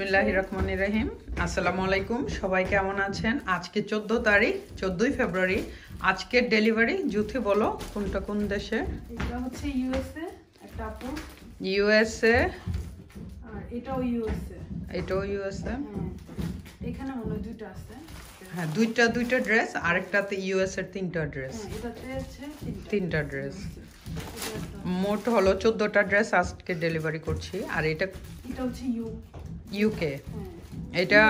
বিসমিল্লাহ রহমান রহিম। আসসালামু আলাইকুম সবাই কেমন আছেন? আজকে চোদ্দ তারিখ চোদ্দোই ফেব্রুয়ারি। আজকের ডেলিভারি জুথি বলো কোনটা কোন দেশে? এটা হচ্ছে ইউএসএ একটা আপু। ইউএসএ। আর এটাও ইউএসএ। এটাও ইউএসএ। হ্যাঁ এখানে মনে দুটো আছে। হ্যাঁ দুইটা দুইটা ড্রেস আরেকটাতে ইউএস এর তিনটা ড্রেস। হ্যাঁ তিনটা। ড্রেস। মোট হলো চোদ্দোটা ড্রেস আজকে ডেলিভারি করছি আর এটা এটা হচ্ছে ইউ ইউকে হ্যাঁ। এটা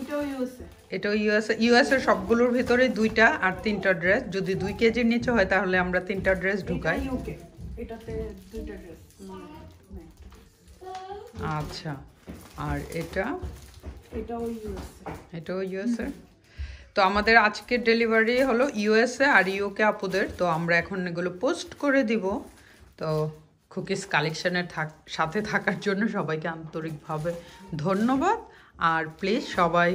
এটাও ইউএসএ এটাও ইউএস ইউএস এর সবগুলোর ভিতরে দুইটা আর তিনটা ড্রেস যদি দুই কেজির নিচে হয় তাহলে আমরা তিনটা ড্রেস ঢুকাই। দুইটা ড্রেস আচ্ছা। আর এটা? এটাও ইউএসএ এটাও ইউএসএ তো আমাদের আজকের ডেলিভারি হলো ইউএসএ আর ইউকে আপুদের। তো আমরা এখন এগুলো পোস্ট করে দিব। তো কুকিজ কালেকশনের সাথে থাকার জন্য সবাইকে আন্তরিকভাবে ধন্যবাদ। আর প্লিজ সবাই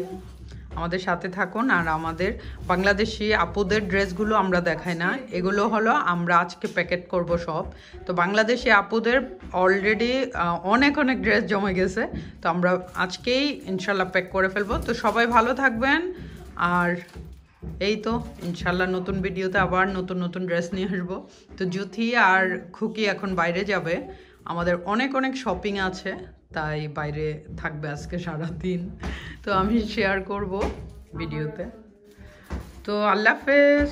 আমাদের সাথে থাকুন। আর আমাদের বাংলাদেশি আপুদের ড্রেসগুলো আমরা দেখাই না। এগুলো হলো আমরা আজকে প্যাকেট করব সব। তো বাংলাদেশি আপুদের অলরেডি অনেক অনেক ড্রেস জমে গেছে। তো আমরা আজকেই ইনশাল্লাহ প্যাক করে ফেলব। তো সবাই ভালো থাকবেন। আর এই তো, ইনশাল্লাহ নতুন ভিডিওতে আবার নতুন নতুন ড্রেস নিয়ে আসব। তো জ্যোতি আর খুকি এখন বাইরে যাবে। আমাদের অনেক অনেক শপিং আছে, তাই বাইরে থাকবে আজকে সারাদিন। তো আমি শেয়ার করব ভিডিওতে। তো আল্লাহ হাফেজ।